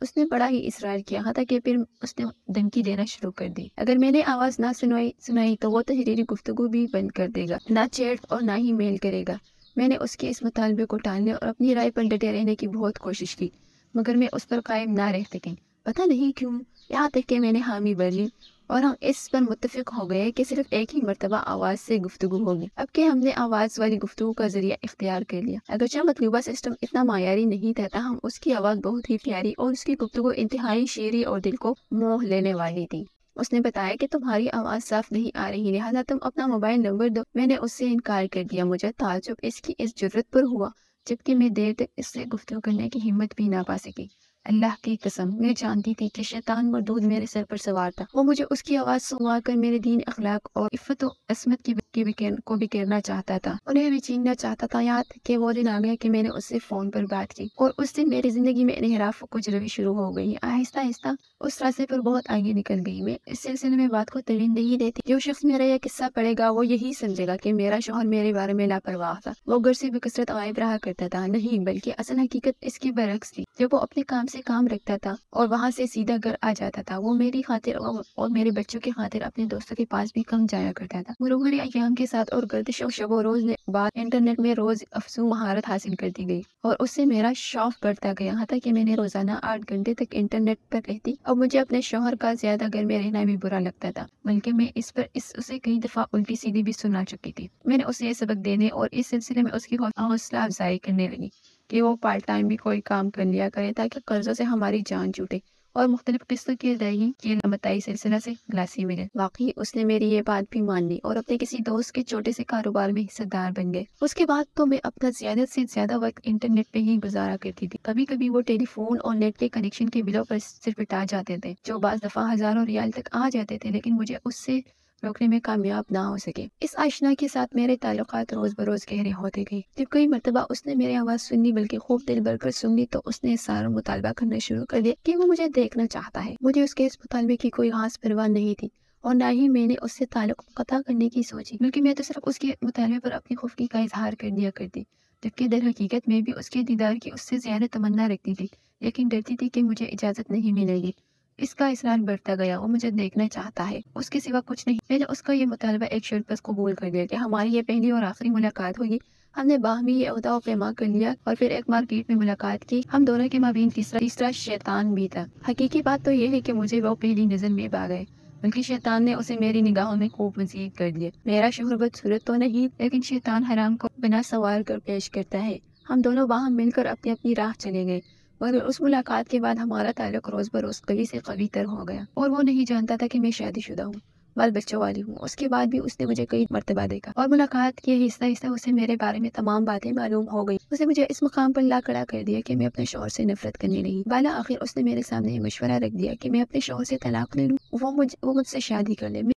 उसने बड़ा ही इसरार किया तक कि फिर उसने धमकी देना शुरू कर दी। अगर मैंने आवाज़ ना सुनाई सुनाई तो वो तहरीरी गुफ्तगु भी बंद कर देगा, ना चैट और ना ही मेल करेगा। मैंने उसके इस मुतालबे को टालने और अपनी राय पर डटे रहने की बहुत कोशिश की, मगर मैं उस पर कायम ना रह सकी। पता नहीं क्यों, यहाँ तक कि मैंने हामी भर ली और हम इस पर मुतफिक हो गए कि सिर्फ़ एक ही मरतबा आवाज़ से गुफ्तु होगी। अब के हमने आवाज़ वाली गुफ्तु का ज़रिया इख्तियार कर लिया। अगर अगरचे मतलूबा सिस्टम इतना मायारी नहीं था हम उसकी आवाज़ बहुत ही प्यारी और उसकी गुफ्तु इंतहाई शेरी और दिल को मोह लेने वाली थी। उसने बताया कि तुम्हारी आवाज़ साफ़ नहीं आ रही, लिहाजा तुम अपना मोबाइल नंबर दो। मैंने उससे इनकार कर दिया। मुझे ताजुब इसकी इस ज़रूरत पर हुआ, जबकि मैं देर तक इससे गुफ्तु करने की हिम्मत भी ना पा सकी। अल्लाह की कसम, मैं जानती थी कि शैतान मरदूद मेरे सर पर सवार था। वो मुझे उसकी आवाज़ सुनवा कर मेरे दीन अखलाक और इफ़त असमत की की बिकेर, को भी बिखेरना चाहता था। उन्हें भी छीनना चाहता था याद कि वो दिन आ गया कि मैंने उससे फ़ोन पर बात की। और उस दिन मेरी ज़िंदगी में इनहराफ कुछ रवि शुरू हो गई। आहिस्ता आहिस्ता उस रास्ते पर बहुत आगे निकल गई मैं। इस सिलसिले में बात को तवीन नहीं देती। जो शख्स मेरा यह किस्सा पड़ेगा वो यही समझेगा कि मेरा शोहर मेरे बारे में लापरवाह था। वो घर से बेकसरत आयब रहा करता था। नहीं बल्कि असल हकीकत इसके बरक्स थी। जब वो अपने काम से काम रखता था और वहाँ से सीधा घर आ जाता था वो मेरी खातिर और मेरे बच्चों की खातिर अपने दोस्तों के पास भी कम जाया करता था। अयाम के साथ और गर्दिश और शबो रोज ने बाद इंटरनेट में रोज अफसू महारत हासिल कर दी गई। और उससे मेरा शौक बढ़ता गया, यहाँ कि मैंने रोज़ाना आठ घंटे तक इंटरनेट पर रहती। और मुझे अपने शोहर का ज़्यादा घर में रहना भी बुरा लगता था, बल्कि मैं इस पर, इस, उसे कई दफ़ा उल्टी सीधी भी सुना चुकी थी। मैंने उसे ये सबक देने और इस सिलसिले में उसकी हौसला अफजाई करने लगी कि वो पार्ट टाइम भी कोई काम कर लिया करे ताकि कर्जों से हमारी जान छूटे। और मुख्तलिफ़ किस्तों की अदायगी की बताई सिलसिला से ग्लासी मिले। वाकई, उसने मेरी ये बात भी मान ली और अपने किसी दोस्त के छोटे से कारोबार में हिस्सेदार बन गए। उसके बाद तो मैं अपना ज़्यादा से ज़्यादा वक्त इंटरनेट पे ही गुजारा करती थी। कभी कभी वो टेलीफोन और नेट के कनेक्शन के बिलों पर सिर्फ़ बिटा जाते थे, जो बाज दफ़ा हज़ारों रियाल तक आ जाते थे, लेकिन मुझे उससे रोकने में कामयाब ना हो सके। इस आशना के साथ मेरे ताल्लुक रोज बरोज गहरे होते गए। जब कई मरतबा उसने मेरी आवाज़ सुननी बल्कि खूब दिल भर कर सुननी तो उसने सारा मुतालबा करना शुरू कर दिया कि वो मुझे देखना चाहता है। मुझे उसके इस मुतालबे की कोई खास परवाह नहीं थी, और ना ही मैंने उससे ताल्लुक कता करने की सोची, बल्कि मैं तो सिर्फ़ उसके मुतालबे पर अपनी खुफकी का इजहार कर दिया करती, जबकि दर हकीकत में भी उसके दीदार की उससे ज़्यादा तमन्ना रखती थी। लेकिन डरती थी कि मुझे इजाज़त नहीं मिलेगी। इसका इसरार बढ़ता गया वो मुझे देखना चाहता है। उसके सिवा कुछ नहीं। मैंने उसका ये मुतालबा एक शर्त पर कबूल कर दिया कि हमारी ये पहली और आखिरी मुलाकात होगी। हमने बाहमी ये अहदा पैमा कर लिया और फिर एक मार्केट में मुलाकात की। हम दोनों के माबीन तीसरा तीसरा शैतान भी था। हकीकी बात तो ये है कि मुझे वो पहली नज़र में आ गए। बल्कि शैतान ने उसे मेरी निगाहों में खूब मजीद कर दिया मेरा शोहर बदसूरत तो नहीं, लेकिन शैतान हराम को बिना सवार कर पेश करता है। हम दोनों वहाँ मिलकर अपनी अपनी राह चले गए। मगर उस मुलाकात के बाद हमारा ताल्लुक रोज़ बरोज़ कभी से कभी तर हो गया और वो नहीं जानता था कि मैं शादीशुदा हूँ, बाल बच्चों वाली हूँ। उसके बाद भी उसने मुझे कई मरतबा देखा और मुलाकात के हिस्सा हिस्सा उसे मेरे बारे में तमाम बातें मालूम हो गई। उसे मुझे इस मुकाम पर ला खड़ा कर दिया कि मैं अपने शोहर से नफरत करने लगी बाला आखिर उसने मेरे सामने मशवरा रख दिया कि मैं अपने शोहर से तलाक ले लूँ। वो मुझे, वो मुझसे शादी कर ले।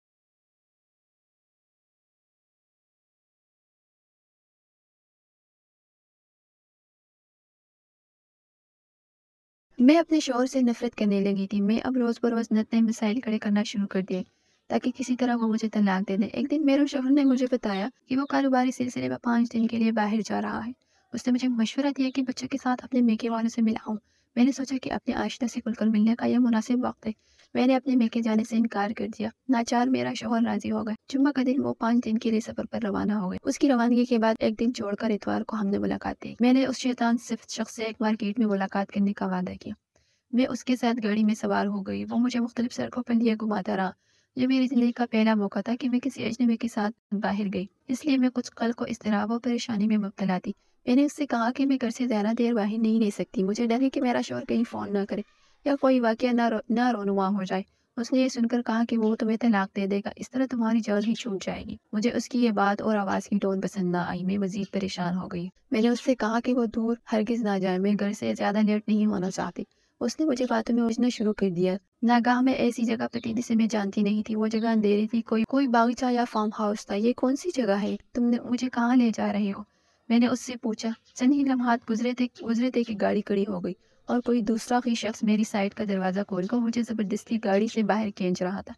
मैं अपने शोर से नफरत करने लगी थी। मैं अब रोज़ बरोज़ नए मिसाइल खड़े करना शुरू कर दिए, ताकि किसी तरह वो मुझे तलाक दे दे। एक दिन मेरे शोहर ने मुझे बताया कि वो कारोबारी सिलसिले में पाँच दिन के लिए बाहर जा रहा है। उसने मुझे मशवरा दिया कि बच्चों के साथ अपने मेके वालों से मिलाऊँ। मैंने सोचा कि अपने आश्ता से खुलकर मिलने का यह मुनासिब वक्त है। मैंने अपने मेके जाने से इनकार कर दिया। नाचार मेरा शोहर राज़ी हो गए। जुम्मा का दिन वो पाँच दिन के लिए सफ़र पर रवाना हो गए। उसकी रवानगी के बाद एक दिन छोड़कर इतवार को हमने मुलाकात की। मैंने उस शैतान सिर्फ़ शख्स से एक मार्केट में मुलाकात करने का वादा किया। मैं उसके साथ गाड़ी में सवार हो गई। वो मुझे मुख्तलिफ़ सड़कों पर लिए घुमाता रहा। ये मेरी ज़िंदगी का पहला मौका था कि मैं किसी अजनबी के साथ बाहर गई। इसलिए मैं कुछ कल को इस तरह वो परेशानी में मुबतला थी। मैंने उससे कहा कि मैं घर से ज़्यादा देर बाहर नहीं रह सकती। मुझे डर है कि मेरा शोर कहीं फ़ोन ना करे या कोई वाक्य ना रो, ना रोनुमा हो जाए। उसने ये सुनकर कहा कि वो तुम्हें तलाक दे देगा। इस तरह तुम्हारी जान ही छूट जाएगी। मुझे उसकी ये बात और आवाज़ की टोन पसंद ना आई। मैं मजीद परेशान हो गई। मैंने उससे कहा कि वो दूर हरगिज ना जाए। मैं घर से ज़्यादा लेट नहीं होना चाहती। उसने मुझे बातों में उलझना शुरू कर दिया। नागाह में ऐसी जगह पर तेज़ी से मैं जानती नहीं थी। वो जगह अंधेरी थी। कोई कोई बागीचा या फार्म हाउस था। ये कौन सी जगह है? तुमने मुझे कहाँ ले जा रहे हो? मैंने उससे पूछा, चंद ही लम्हात गुजरे थे गुजरे थे कि गाड़ी खड़ी हो गई? और कोई दूसरा ही शख्स मेरी साइड का दरवाज़ा खोलकर मुझे ज़बरदस्ती गाड़ी से बाहर खींच रहा था।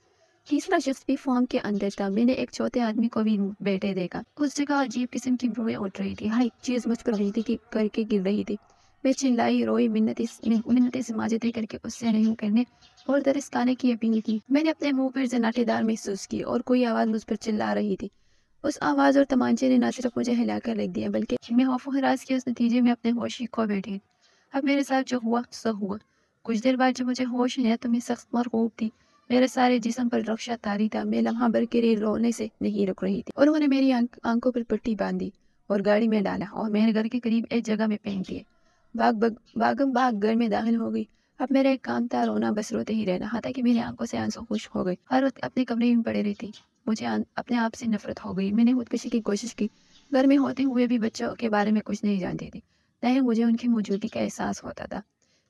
तीसरा शख्स भी फॉर्म के अंदर था। मैंने एक चौथे आदमी को भी बैठे देखा। उस जगह अजीब किस्म की बुएँ उठ रही थी। हर एक चीज़ मुझ पर रही थी कि करके गिर रही थी। मैं चिल्लाई, रोई, मिन्नती मिन्नती समाजतें करके उससे नहीं करने और दरस खाने की अपील की। मैंने अपने मुँह पर जनाटेदार महसूस की और कोई आवाज़ मुझ पर चिल्ला रही थी। उस आवाज़ और तमांचे ने न सिर्फ़ मुझे हिलाकर रख दिया, बल्कि मैं खौफ हरास के उस नतीजे में अपने होश ही खो बैठी। अब मेरे साथ जो हुआ, सो हुआ। कुछ देर बाद जब मुझे होश आया तो मैं सख्त मरगूब थी। मेरे सारे जिसम पर रक्षा तारी था। मैं लम्हा भर के रोने से नहीं रुक रही थी। उन्होंने मेरी आँखों पर पट्टी बांधी और गाड़ी में डाला और मेरे घर के करीब एक जगह में पहन दिए। बाग, बग, बागम बाग घर में दाखिल हो गई। अब मेरा एक काम था, रोना बस रोते ही रहना। हाथा कि मेरी आँखों से आँसू खुश हो गए। हर वक्त अपने कमरे में पड़े रहती। मुझे अपने आप से नफरत हो गई। मैंने खुदकशी की कोशिश की। घर में होते हुए भी बच्चों के बारे में कुछ नहीं जानती थी। न ही मुझे उनकी मौजूदगी का एहसास होता था।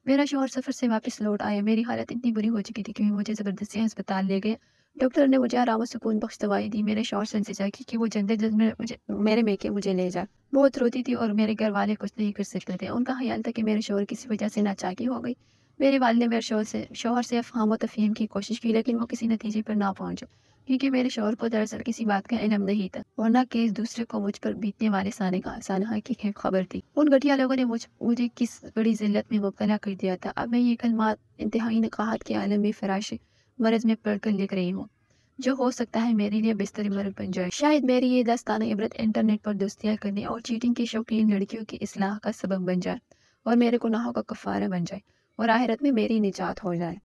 मेरा शोहर सफ़र से वापस लौट आया। मेरी हालत इतनी बुरी हो चुकी थी कि मुझे ज़बरदस्ती अस्पताल ले गए। डॉक्टर ने मुझे आराम सुकून बख्श दवाई दी। मेरे शौर से इंतज़ार की वो जल्द जल्द मुझे, मेरे मेके मुझे ले जा बहुत रोती थी और मेरे घर वाले कुछ नहीं कर सकते थे। उनका ख्याल था कि मेरे शोहर किसी वजह से नाचाकी हो गई। मेरे वाले ने मेरे शोहर से शोहर से अफहाम व तफहीम की कोशिश की, लेकिन वो किसी नतीजे पर ना पहुँचे। क्योंकि मेरे शोहर को दरअसल किसी बात का इलम नहीं था, और न केस दूसरे को मुझ पर बीतने वाले साने का सानहा की खबर थी। उन घटिया लोगों ने मुझ, मुझे किस बड़ी जिल्लत में मुबतला कर दिया था। अब मैं ये कलमात इंतहाई नकाहत के आलम में फराश मरज में पढ़कर लिख रही हूँ। जो हो सकता है मेरे लिए बिस्तर मर्द बन जाए। शायद मेरी ये दस्ताना इबरत इंटरनेट पर दोस्तियाँ करने और चीटिंग के शौकीन लड़कियों की इसलाह का सबब बन जाए, और मेरे गुनाहों का कफारा बन जाए, और आहिरत में मेरी निजात हो जाए।